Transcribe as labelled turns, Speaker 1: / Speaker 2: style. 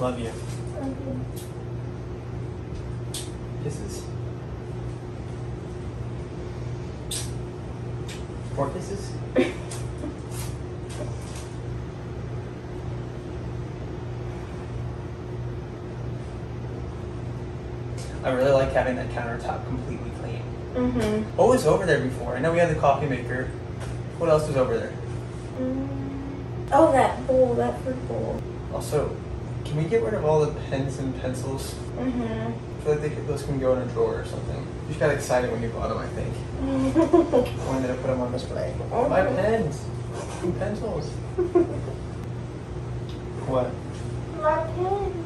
Speaker 1: Love you.
Speaker 2: Okay.
Speaker 1: Kisses. Four kisses? I really like having that countertop completely clean.
Speaker 2: Mhm.
Speaker 1: What was over there before? I know we had the coffee maker. What else was over there?
Speaker 2: Mm. Oh, that bowl, that fruit bowl.
Speaker 1: Also, can we get rid of all the pens and pencils?
Speaker 2: Mhm.
Speaker 1: I feel like they could, those can go in a drawer or something. You just got excited when you bought them, I think. I wanted to put them on display. My pens and pencils. what?
Speaker 2: My pen.